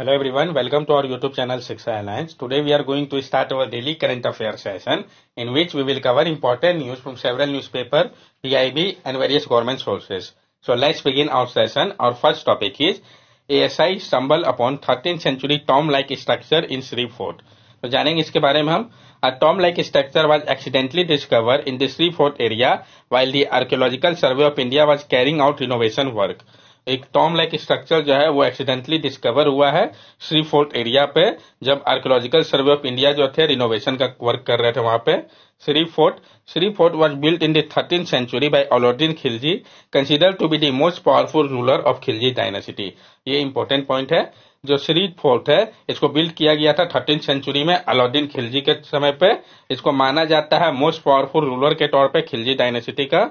Hello everyone, welcome to our YouTube channel Shiksha Alliance. Today we are going to start our daily current affairs session in which we will cover important news from several newspaper, PIB and various government sources. So let's begin our session. Our first topic is ASI stumble upon 13th century tomb-like structure in Sri Fort. तो जानेंगे इसके बारे में हम A tomb-like structure was accidentally discovered in the Sri Fort area while the Archaeological Survey of India was carrying out renovation work. एक tomb like structure जो है, वो एक्सीडेंटली डिस्कवर हुआ है श्री फोर्ट एरिया पे, जब आर्कोलॉजिकल सर्वे ऑफ़ इंडिया जो थे रिनोवेशन का वर्क कर रहे थे वहाँ पे। Siri Fort Siri Fort was built in thirteen century by Alauddin Khilji consider to be the most powerful ruler of Khilji dynasty ये इंपॉर्टेंट पॉइंट है। जो श्री फोर्ट है, इसको बिल्ड किया गया था थर्टीन सेंचुरी में अलाउद्दीन खिलजी के समय पे इसको माना जाता है मोस्ट पावरफुल रूलर के तौर पे खिलजी डायनेसिटी का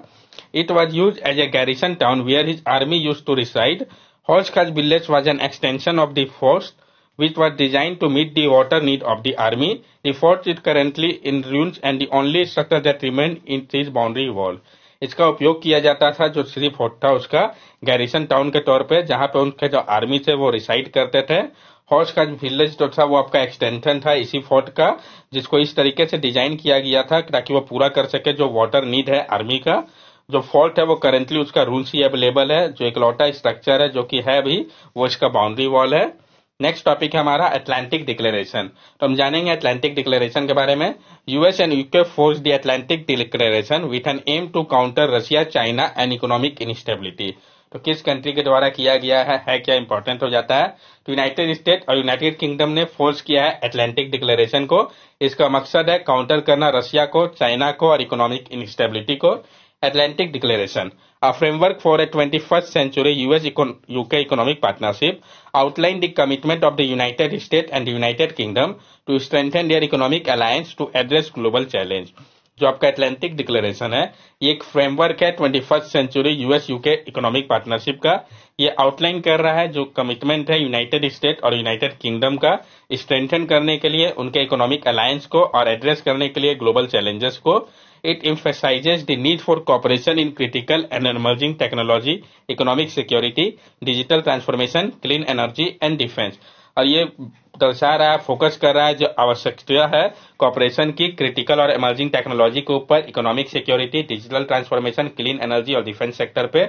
it was use as a garrison town where his army use to reside Hauz Khas village was an extension of the force which was designed to meet the water need of the army. The fort is currently in ruins and the only structure that remained in its boundary wall. इसका उपयोग किया जाता था, जो fort था, उसका garrison town के तौर पे, जहाँ पे उनके जो आर्मी थे, वो रिसाइड करते थे। हॉर्स का विलेज जो था, वो आपका एक्सटेंशन था इसी फोर्ट का, जिसको इस तरीके से डिज़ाइन किया गया था ताकि वो पूरा कर सके जो वाटर नीड है आर्मी का। जो फॉल्ट है, वो करेंटली उसका रूल्स ही अवेलेबल है। जो एक लौटा स्ट्रक्चर है, जो कि है भी वो इसका बाउंड्री वॉल है। नेक्स्ट टॉपिक है हमारा अटलांटिक डिक्लेरेशन तो हम जानेंगे अटलांटिक डिक्लेरेशन के बारे में। US and UK force the Atlantic Declaration with an aim to counter Russia China and economic instability तो किस कंट्री के द्वारा किया गया है, है क्या इंपॉर्टेंट हो जाता है? तो यूनाइटेड स्टेट और यूनाइटेड किंगडम ने फोर्स किया है अटलांटिक डिक्लेरेशन को। इसका मकसद है काउंटर करना रशिया को चाइना को और इकोनॉमिक इनस्टेबिलिटी को। Atlantic Declaration, a framework for a 21st century US-UK economic partnership, outlined the commitment of the United States and the United Kingdom to strengthen their economic alliance to address global challenge. जो आपका Atlantic declaration है ये एक framework है twenty first century US UK economic partnership का ये outline कर रहा है जो कमिटमेंट है यूनाइटेड स्टेट और यूनाइटेड किंगडम का स्ट्रेंथन करने के लिए उनके इकोनॉमिक अलायंस को और एड्रेस करने के लिए ग्लोबल चैलेंजेस को It emphasizes the need for cooperation in critical and emerging technology, economic security, digital transformation, clean energy and defense. और ये दर्शा रहा है फोकस कर रहा है जो आवश्यकता है कॉपरेशन की क्रिटिकल और इमर्जिंग टेक्नोलॉजी के ऊपर economic security digital transformation clean energy और डिफेंस सेक्टर पे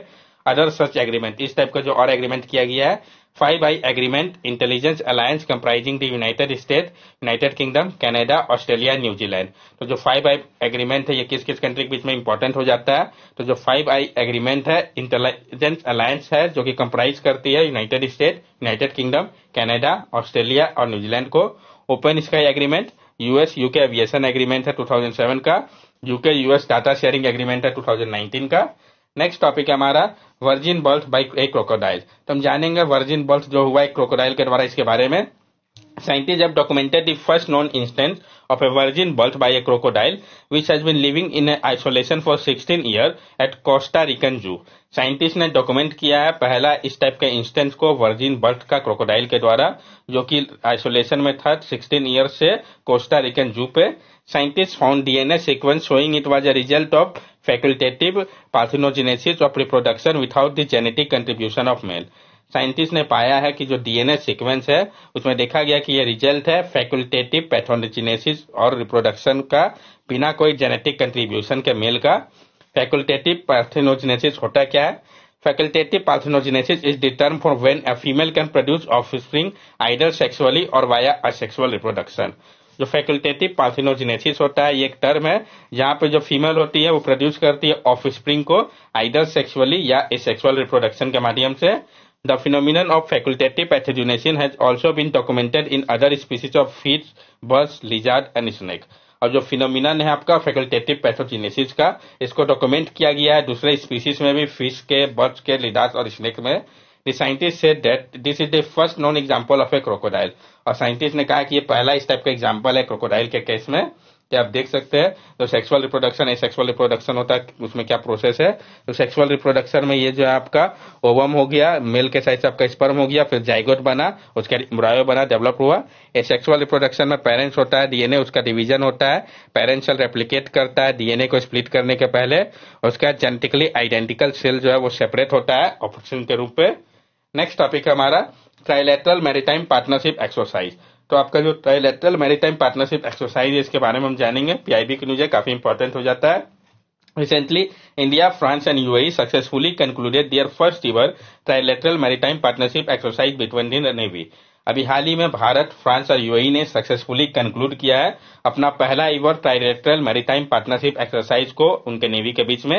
अदर सच एग्रीमेंट इस टाइप का जो और एग्रीमेंट किया गया है five eye agreement intelligence alliance comprising the United State United Kingdom Canada Australia New Zealand तो जो फाइव आई एग्रीमेंट है, ये किस किस कंट्री के बीच में इंपॉर्टेंट हो जाता है? तो जो फाइव आई एग्रीमेंट है इंटेलिजेंस अलायंस है, जो कि कंप्राइज करती है United State United Kingdom Canada Australia और न्यूजीलैंड को। Open sky agreement US UK aviation agreement है 2007 का। UK US data sharing agreement है 2019 का। नेक्स्ट टॉपिक है हमारा virgin birth by a crocodile तो हम जानेंगे वर्जिन बल्थ जो हुआ एक क्रोकोडाइल के द्वारा इसके बारे में। Scientists have documented the first known instance of a virgin birth by a crocodile, which has been living in isolation for 16 years at Costa Rican Zoo. Scientist ने डॉक्यूमेंट किया है पहला इस टाइप के इंस्टेंस को वर्जिन बर्थ का crocodile के द्वारा जो कि आइसोलेशन में था 16 ईयर से कोस्टा रिकन जू पे। Scientist found DNA sequence showing it was a result of facultative parthenogenesis of reproduction without the genetic contribution of male scientist ने पाया है कि जो डीएनए सीक्वेंस है, उसमें देखा गया कि यह रिज़ल्ट है फैकल्टेटिव पैथोनोजिनेसिस और रिप्रोडक्शन का, बिना कोई जेनेटिक कंट्रीब्यूशन के मेल का। फैकल्टेटिव पार्थिनोजेनेसिस होता क्या है? Facultative parthenogenesis is the term for when a female can produce offspring either sexually और वाया असेक्सुअल रिप्रोडक्शन जो फैकल्टेटिव पार्थिनोजिनेसिस होता है, ये एक टर्म है। जहाँ पे जो फीमेल होती है, वो प्रोड्यूस करती है ऑफ़ स्प्रिंग को आइदर सेक्सुअली या सेक्सुअल रिप्रोडक्शन के माध्यम से। The phenomenon of facultative parthenogenesis has also been documented in other species of fish birds lizard and snake और जो फिनोमिनन है आपका फैकल्टेटिव पैथोजिनेसिस का, इसको डॉक्यूमेंट किया गया है दूसरे स्पीसीज में भी फ़िश के बर्ड्स के लिडास और स्नेक में। The scientist said that this is the first known example of a crocodile. और साइंटिस्ट ने कहा कि ये पहला इस टाइप का एग्ज़ाम्पल है क्रोकोडाइल के केस में। कि आप देख सकते हैं तो सेक्सुअल रिप्रोडक्शन है सेक्सुअल रिप्रोडक्शन होता है, उसमें क्या प्रोसेस है? तो सेक्सुअल रिप्रोडक्शन में ये जो है आपका ओवम हो गया मेल के साइड से आपका स्पर्म हो गया, फिर जाइगोट बना, उसके बाद बना डेवलप हुआ। ये सेक्सुअल रिप्रोडक्शन में पेरेंट्स होता है डीएनए उसका डिवीज़न होता है। पेरेंट्स सेल रेप्लीकेट करता है डीएनए को स्प्लिट करने के पहले। उसके बाद जेनेटिकली आइडेंटिकल सेल जो है वो सेपरेट होता है ऑपरेशन के रूप में। नेक्स्ट टॉपिक है हमारा ट्राइलेटरल मैरिटाइम पार्टनरशिप एक्सरसाइज तो आपका जो ट्राइलेटरल मैरिटाइम पार्टनरशिप एक्सरसाइज है इसके बारे में हम जानेंगे। पीआईबी की न्यूज़ है काफ़ी इंपॉर्टेंट हो जाता है। Recently, India, France and UAE successfully concluded their first ever trilateral maritime partnership exercise between the Navy. अभी हाल ही में भारत फ्रांस और यूएई ने सक्सेसफुली कंक्लूड किया है अपना पहला ever trilateral maritime partnership exercise को उनके नेवी के बीच में।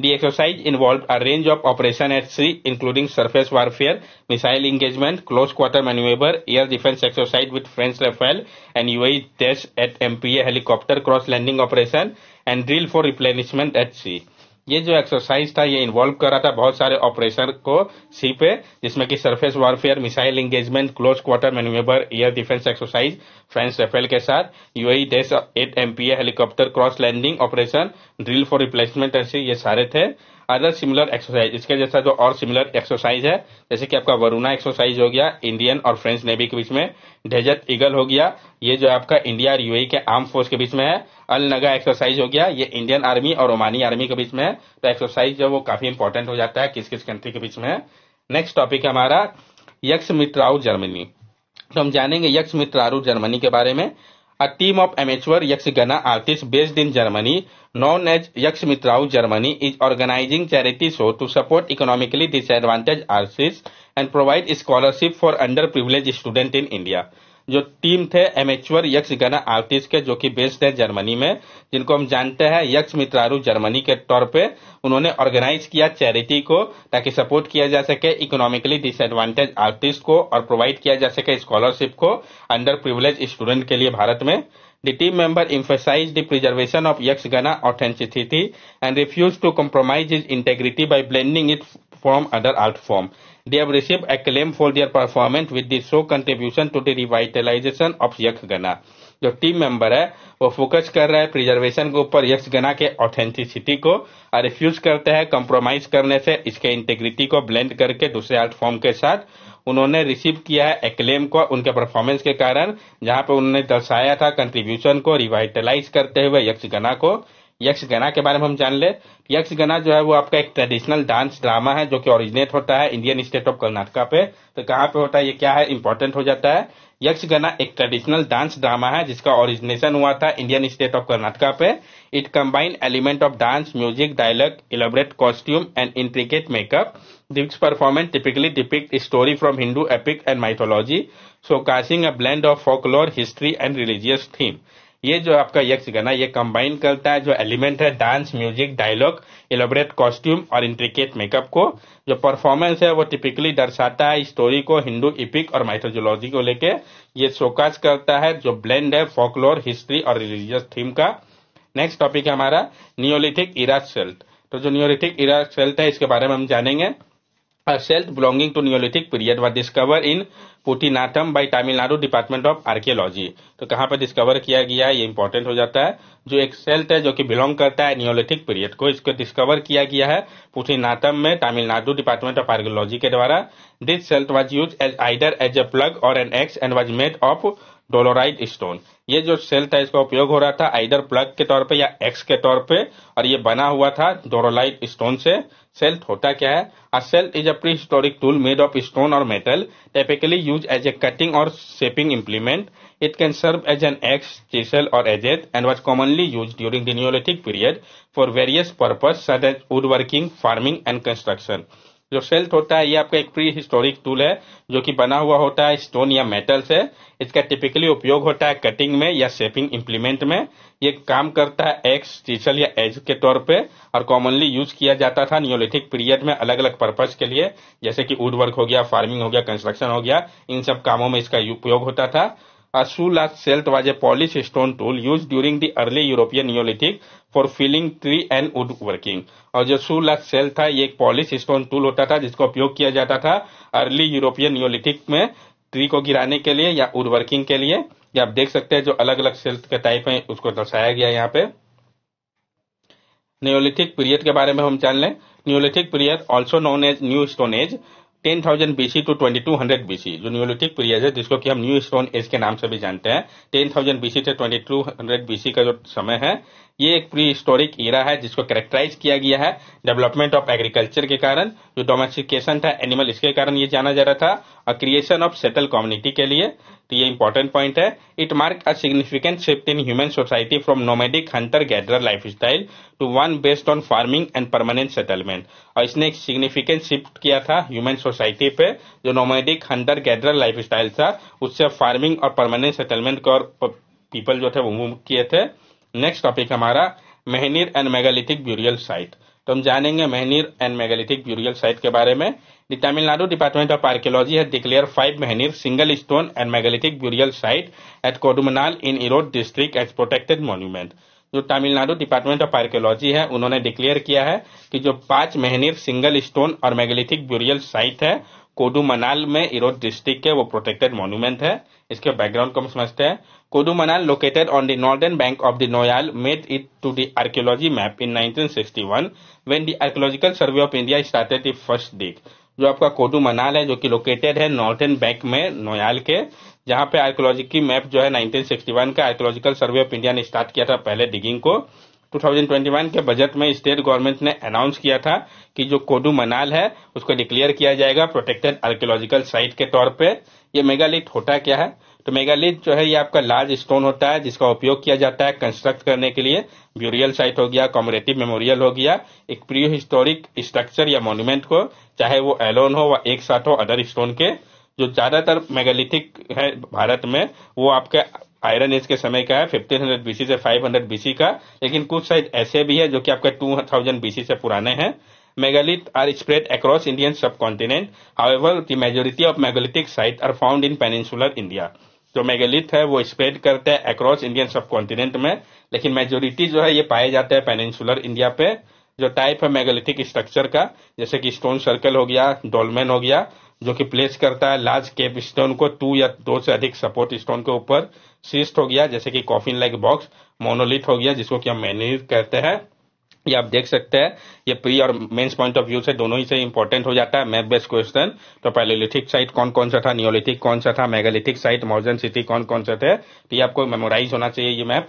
The exercise involved a range of operations at sea, including surface warfare, missile engagement, close quarter maneuver, air defense exercise with French Rafale and UAE test at MPA helicopter cross landing operation, and drill for replenishment at sea. ये जो exercise था, ये involve कर रहा था बहुत सारे operation को सी पे, जिसमें कि surface warfare missile engagement close quarter manoeuvre air defence exercise French Rafale के साथ यूएई देश at MPA helicopter cross landing operation drill for replacement ऐसे ये सारे थे। अदर सिमिलर एक्सरसाइज इसके जैसा जो और सिमिलर एक्सरसाइज है। जैसे कि आपका वरुणा एक्सरसाइज हो गया इंडियन और फ्रेंच नेवी के बीच में डेजर्ट ईगल हो गया, ये जो आपका इंडिया और यूएई के आर्म फोर्स के बीच में है अल नगा एक्सरसाइज हो गया, ये इंडियन आर्मी और ओमानी आर्मी के बीच में है। तो एक्सरसाइज जो वो काफ़ी इंपॉर्टेंट हो जाता है किस किस कंट्री के बीच में नेक्स्ट टॉपिक है हमारा यक्स मित्राउ जर्मनी तो हम जानेंगे यक्स मित्रारू जर्मनी के बारे में। A team of amateur Yakshagana artists based in Germany, known as Yakshmitrao Germany, is organizing charity show to support economically disadvantaged artists and provide scholarship for underprivileged students in India. जो team थे amateur यक्ष गना artist के, जो कि based है Germany में, जिनको हम जानते हैं यक्ष मित्रारू जर्मनी के तौर पे उन्होंने ऑर्गेनाइज किया चैरिटी को, ताकि सपोर्ट किया जा सके इकोनॉमिकली डिसएडवांटेज आर्टिस्ट को और प्रोवाइड किया जा सके स्कॉलरशिप को अंडर प्रिविलेज स्टूडेंट के लिए भारत में The team member emphasized the preservation of Yakshagana authenticity and refused to compromise its integrity by blending it from other art form. They have received acclaim for their performance with the show contribution to the revitalization of Yakshagana. जो team member है, वो focus कर रहा है preservation के ऊपर यक्षगना के authenticity को, और रिफ्यूज करते हैं कंप्रोमाइज करने से इसके इंटेग्रिटी को ब्लेंड करके दूसरे आर्ट फॉर्म के साथ उन्होंने रिसीव किया है एक्लेम को उनके परफॉर्मेंस के कारण, जहाँ पे उन्होंने दर्शाया था कंट्रीब्यूशन को रिवाइटलाइज करते हुए यक्षगना को यक्षगना के बारे में हम जान ले। यक्षगना जो है वो आपका एक ट्रेडिशनल डांस ड्रामा है, जो कि ओरिजिनेट होता है इंडियन स्टेट ऑफ़ कर्नाटका पे। तो कहाँ पे होता है, ये क्या है इंपॉर्टेंट हो जाता है। यक्षगना एक ट्रेडिशनल डांस ड्रामा है, जिसका ओरिजिनेशन हुआ था इंडियन स्टेट ऑफ़ कर्नाटका पे। It combine element of dance music dialogue elaborate costume and intricate makeup this performance typically depict story from Hindu epic and mythology showcasing a blend of folklore history and religious theme ये जो आपका यक्षगना ये combine करता है जो element है dance music dialogue elaborate costume और intricate makeup को। जो परफॉर्मेंस है वो टिपिकली दर्शाता है स्टोरी को हिंदू इपिक और माइथोलॉजी को लेके। ये शोकाज करता है जो ब्लेंड है फोकलोर हिस्ट्री और रिलीजियस थीम का। नेक्स्ट टॉपिक है हमारा नियोलिथिक इरा सेल्ट तो जो नियोलिथिक इरा सेल्ट है, इसके बारे में हम जानेंगे। A celt belonging to Neolithic period discovered in पुटीनाटम by Tamil Nadu department of archaeology तो कहाँ पर डिस्कवर किया गया, ये इंपॉर्टेंट हो जाता है। जो एक सेल्ट है जो कि बिलोंग करता है नियोलिथिक पीरियड को इसको डिस्कवर किया गया है पुटीनाटम में तमिलनाडु डिपार्टमेंट ऑफ़ आर्कियोलॉजी के द्वारा। This celt was use as either as a plug और an axe and was made of dolerite stone. ये जो सेल था, इसका उपयोग हो रहा था आइडर प्लग के तौर पे या एक्स के तौर पे, और ये बना हुआ था डोलोराइट स्टोन से। सेल होता क्या है? A celt is a prehistoric tool made of stone और metal typically use as a cutting और shaping implement it can serve as an axe chisel और एजेट and was commonly use during the Neolithic period for various purpose such as woodworking farming and construction जो celt होता है, ये आपका एक pre historic tool है, जो कि बना हुआ होता है स्टोन या मेटल से। इसका टिपिकली उपयोग होता है कटिंग में या शेपिंग इम्प्लीमेंट में। ये काम करता है एक्स चीचल या एज के तौर पे और कॉमनली यूज़ किया जाता था नियोलिथिक पीरियड में अलग अलग पर्पज के लिए। जैसे कि वुड वर्क हो गया फ़ार्मिंग हो गया कंस्ट्रक्शन हो गया, इन सब कामों में इसका उपयोग होता था। A shoe-latch celt was a polished stone tool used during the early European Neolithic for filling tree and woodworking. और जो लाख सेल था, ये एक पॉलिश स्टोन टूल होता था, जिसका उपयोग किया जाता था अर्ली यूरोपियन नियोलिथिक में ट्री को गिराने के लिए या वुड वर्किंग के लिए। या आप देख सकते हैं जो अलग अलग सेल्ट के टाइप है, उसको दर्शाया गया यहाँ पे। नियोलिथिक पीरियड के बारे में हम जान लें। Neolithic period also known as new stone age 10,000 BC to 2200 BC जो न्यूलिटिक पीरियड है जिसको कि हम न्यू स्टोन एज के नाम से भी जानते हैं। 10,000 बीसी से 2200 बीसी का जो समय है ये एक प्री हिस्टोरिक ईरा है जिसको कैरेक्टराइज किया गया है डेवलपमेंट ऑफ़ एग्रीकल्चर के कारण। जो डोमेस्टिकेशन था एनिमल इसके कारण ये जाना जा रहा था। और क्रिएशन ऑफ़ सेटल कम्युनिटी के लिए। तो ये इंपॉर्टेंट पॉइंट है। It mark a significant shift in human society from nomadic hunter gather lifestyle to one based on farming and permanent settlement और इसने एक सिग्निफिकेंट शिफ्ट किया था ह्यूमन सोसाइटी पे। जो nomadic hunter gather life style था, उससे फ़ार्मिंग और परमानेंट सेटलमेंट को और पीपल जो थे वो मूव किए थे। नेक्स्ट टॉपिक हमारा menhir and megalithic burial site तो हम जानेंगे menhir and megalithic burial site के बारे में। तमिलनाडु डिपार्टमेंट ऑफ़ आर्कियोलॉजी है declare five menhir single stone and megalithic burial site at Kodumanal in Erode district as protected monument जो तमिलनाडु डिपार्टमेंट ऑफ़ आर्कियोलॉजी है, उन्होंने डिक्लेयर किया है कि जो पाँच मेहनीर सिंगल स्टोन और मेगालिथिक ब्यूरियल साइट है कोडू मनाल में इरोड डिस्ट्रिक्ट के वो प्रोटेक्टेड मॉन्यूमेंट है। इसके बैकग्राउंड को हम समझते हैं। Kodumanal located on the northern bank of the Noyyal made it to the archaeology map in 1961 when the Archaeological Survey of India started the first dig जो आपका कोडू मनाल है, जो कि लोकेटेड है नॉर्दर्न बैंक में नोयाल के, जहाँ पे आर्कियोलॉजी की मैप जो है 1961 का आर्कियोलॉजिकल सर्वे ऑफ़ इंडिया ने स्टार्ट किया था पहले डिगिंग को। 2021 के बजट में स्टेट गवर्नमेंट ने अनाउंस किया था कि जो कोडू मनाल है, उसको डिक्लेयर किया जाएगा प्रोटेक्टेड आर्कियोलॉजिकल साइट के तौर पे। ये मेगालिथ होता क्या है? तो मेगालिथ जो है, ये आपका लार्ज स्टोन होता है, जिसका उपयोग किया जाता है कंस्ट्रक्ट करने के लिए। ब्यूरियल साइट हो गया कॉमरेटिव मेमोरियल हो गया। एक प्री हिस्टोरिक स्ट्रक्चर या मोन्यूमेंट को, चाहे वो एलोन हो व एक साथ हो अदर स्टोन के, जो ज़्यादातर मेगालिथिक है भारत में, वो आपके आयरन एज के समय का है 1500 बीसी से 500 बीसी का लेकिन कुछ साइट ऐसे भी है जो कि आपका 2000 बीसी से पुराने हैं megalith are spread across Indian subcontinent. However, the majority of megalithic sites are found in peninsular India. जो मेगालिथ है वो स्प्रेड करते हैं अक्रॉस इंडियन सब कॉन्टिनेंट में लेकिन मेजोरिटी जो है ये पाए जाते हैं पेनिनसुलर इंडिया पे जो टाइप है मेगालिथिक स्ट्रक्चर का जैसे कि स्टोन सर्कल हो गया डोलमेन हो गया जो कि प्लेस करता है लार्ज केप स्टोन को टू या दो से अधिक सपोर्ट स्टोन के ऊपर सिस्ट हो गया, जैसे कि कॉफिन लाइक बॉक्स मोनोलिथ हो गया, जिसको कि हम मेनिर कहते हैं। ये आप देख सकते हैं, ये प्री और मेंस पॉइंट ऑफ़ व्यू से दोनों ही से इंपॉर्टेंट हो जाता है। मैप बेस्ड क्वेश्चन तो पहले लिथिक साइट कौन कौन सा था नियोलिथिक कौन सा था मेगालिथिक साइट मॉडर्न सिटी कौन कौन सा थे तो ये आपको मेमोराइज होना चाहिए ये मैप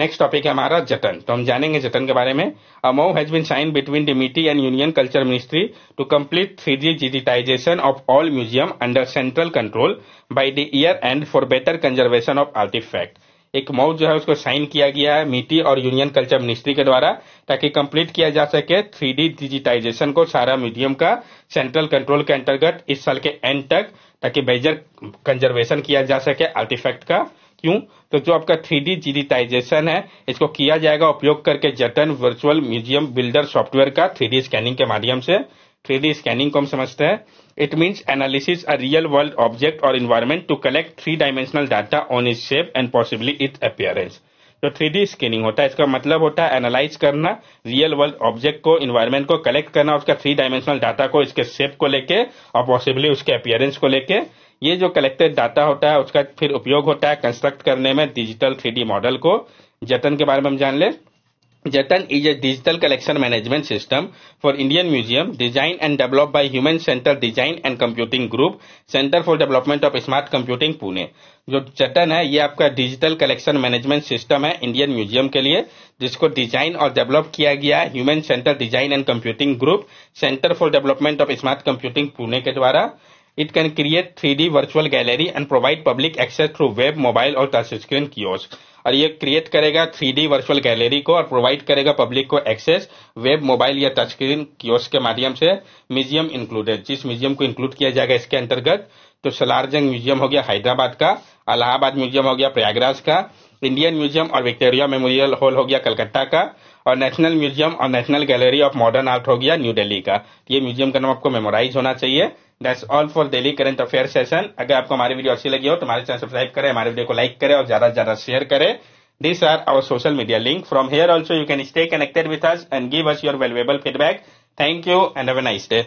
नेक्स्ट टॉपिक है हमारा जतन। तो हम जानेंगे जतन के बारे में। A has been sign between डिमिटी and union culture ministry to complete three D digitization of all museum under central control by the year end for better conservation of artefact एक मऊ जो है उसको साइन किया गया है मीटी और union culture ministry के द्वारा ताकि कंप्लीट किया जा सके थ्री डिजिटाइजेशन को सारा म्यूज़ियम का सेंट्रल कंट्रोल के अंतर्गत इस साल के एंड तक ताकि बेजर कंजर्वेशन किया जा सके आर्टिफैक्ट का। क्यों? तो जो आपका थ्री डी डिजिटाइजेशन है, इसको किया जाएगा उपयोग करके Jatan virtual museum builder software का थ्री स्कैनिंग के माध्यम से। थ्री स्कैनिंग को हम समझते हैं। It means analysis a real world object और environment to collect three dimensional data on is shape and possibly it appearance जो थ्री स्कैनिंग होता है। इसका मतलब होता है एनालाइज करना रियल वर्ल्ड ऑब्जेक्ट को इन्वायरमेंट को कलेक्ट करना, उसका थ्री डायमेंशनल डाटा को, इसके शेप को लेके और पॉसिबली उसके अपियरेंस को लेके। ये जो कलेक्टेड डाटा होता है, उसका फिर उपयोग होता है कंस्ट्रक्ट करने में डिजिटल थ्री मॉडल को। जतन के बारे में हम जान ले। Jatan is a digital collection management system for Indian Museum designed and developed by Human Center Design and Computing Group, Center for Development of Smart Computing Pune. जो जतन है ये आपका डिजिटल कलेक्शन मैनेजमेंट सिस्टम है Indian museum के लिए जिसको design और डेवलप किया गया है human centre design and computing group centre for development of smart computing Pune के द्वारा It can create 3D virtual gallery and provide public access through web, mobile और टच स्क्रीन कियोस्क और ये create करेगा 3D virtual gallery को और provide करेगा public को एक्सेस वेब मोबाइल या टच स्क्रीन कियोस्क के माध्यम से म्यूज़ियम इंक्लूडेड जिस म्यूज़ियम को इंक्लूड किया जाएगा इसके अंतर्गत तो सलारजंग म्यूज़ियम हो गया हैदराबाद का अलाहाबाद म्यूज़ियम हो गया प्रयागराज का इंडियन म्यूज़ियम और विक्टोरिया मेमोरियल हॉल हो गया कलकत्ता का और नेशनल म्यूज़ियम और national gallery of modern art हो गया न्यू दिल्ली का. ये म्यूज़ियम का नाम आपको मेमोराइज होना चाहिए. That's all for daily current affair session अगर आपको हमारी वीडियो अच्छी लगी हो तो हमारे चैनल सब्सक्राइब करें, हमारे वीडियो को लाइक करें और ज़्यादा से ज़्यादा शेयर करें। This are our social media link from here also you can stay connected with us and give us your valuable feedback thank you and have a nice day